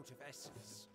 out of essence.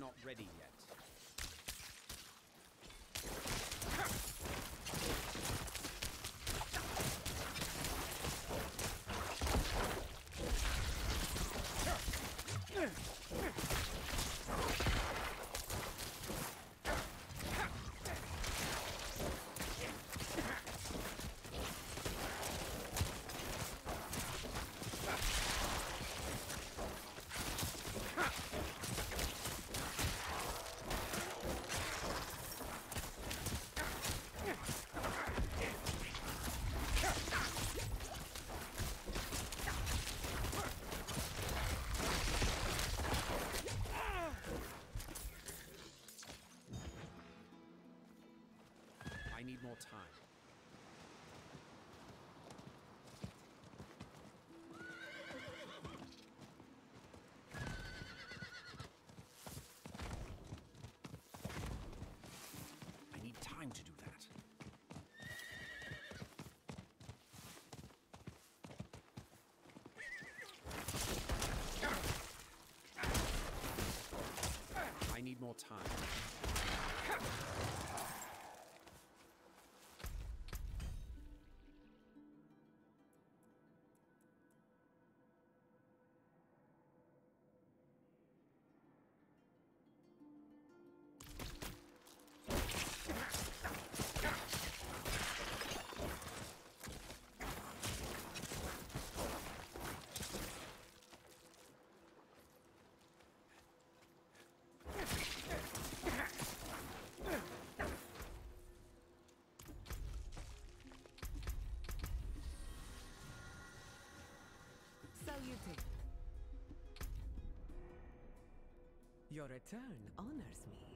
Not ready yet. I need more time. I need time to do that. I more time. Your return honors me.